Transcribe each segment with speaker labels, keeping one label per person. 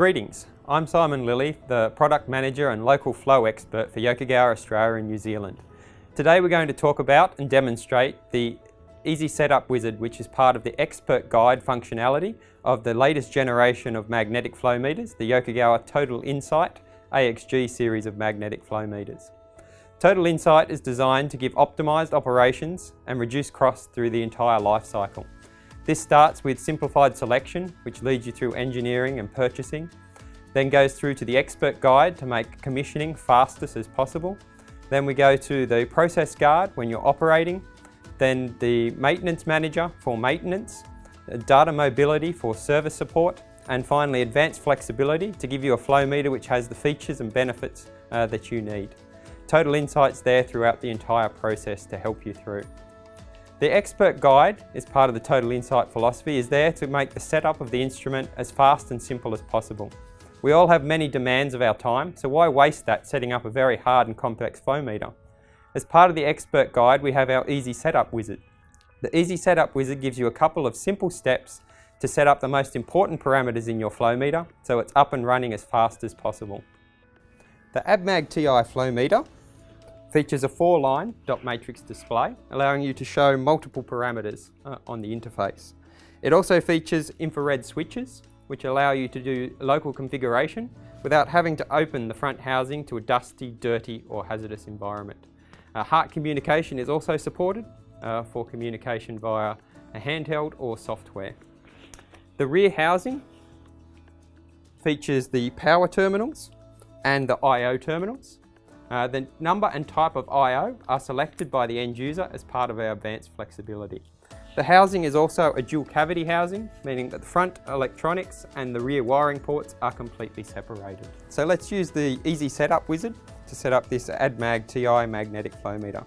Speaker 1: Greetings, I'm Simon Lilly, the Product Manager and Local Flow Expert for Yokogawa Australia and New Zealand. Today we're going to talk about and demonstrate the Easy Setup Wizard which is part of the Expert Guide functionality of the latest generation of magnetic flow meters, the Yokogawa Total Insight AXG series of magnetic flow meters. Total Insight is designed to give optimised operations and reduce costs through the entire life cycle. This starts with simplified selection, which leads you through engineering and purchasing, then goes through to the expert guide to make commissioning fastest as possible. Then we go to the process guard when you're operating, then the maintenance manager for maintenance, data mobility for service support, and finally advanced flexibility to give you a flow meter which has the features and benefits uh, that you need. Total Insight's there throughout the entire process to help you through. The expert guide is part of the Total Insight philosophy is there to make the setup of the instrument as fast and simple as possible. We all have many demands of our time, so why waste that setting up a very hard and complex flow meter? As part of the expert guide, we have our Easy Setup Wizard. The Easy Setup Wizard gives you a couple of simple steps to set up the most important parameters in your flow meter so it's up and running as fast as possible. The ADMAG TI flow meter Features a four-line dot matrix display, allowing you to show multiple parameters uh, on the interface. It also features infrared switches, which allow you to do local configuration without having to open the front housing to a dusty, dirty or hazardous environment. Uh, HART communication is also supported uh, for communication via a handheld or software. The rear housing features the power terminals and the I.O. terminals. Uh, the number and type of I.O. are selected by the end user as part of our advanced flexibility. The housing is also a dual cavity housing, meaning that the front electronics and the rear wiring ports are completely separated. So let's use the Easy Setup Wizard to set up this ADMAG TI magnetic flow meter.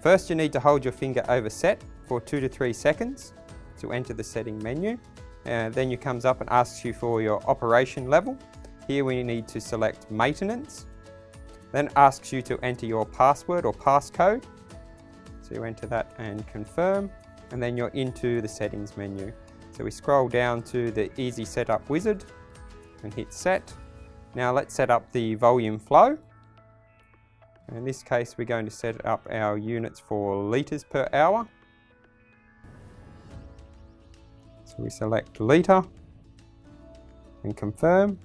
Speaker 1: First you need to hold your finger over set for two to three seconds to enter the setting menu. Uh, then it comes up and asks you for your operation level. Here we need to select maintenance then asks you to enter your password or passcode. So you enter that and confirm, and then you're into the settings menu. So we scroll down to the easy setup wizard and hit set. Now let's set up the volume flow. In this case, we're going to set up our units for litres per hour. So we select litre and confirm.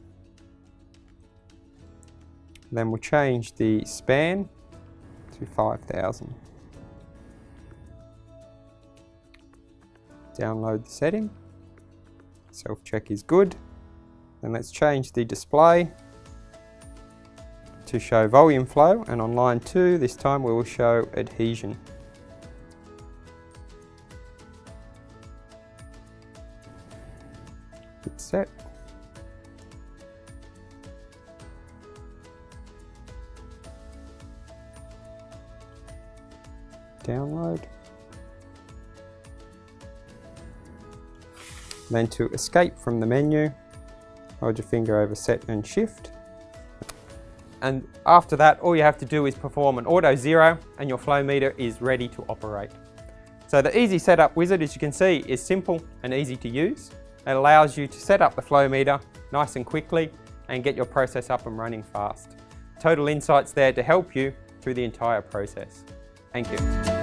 Speaker 1: Then we'll change the span to 5,000. Download the setting. Self-check is good. Then let's change the display to show volume flow and on line 2 this time we will show adhesion. Set. Download. Then to escape from the menu, hold your finger over set and shift. And after that, all you have to do is perform an auto zero and your flow meter is ready to operate. So the easy setup wizard, as you can see, is simple and easy to use. It allows you to set up the flow meter nice and quickly and get your process up and running fast. Total Insight's there to help you through the entire process. Thank you.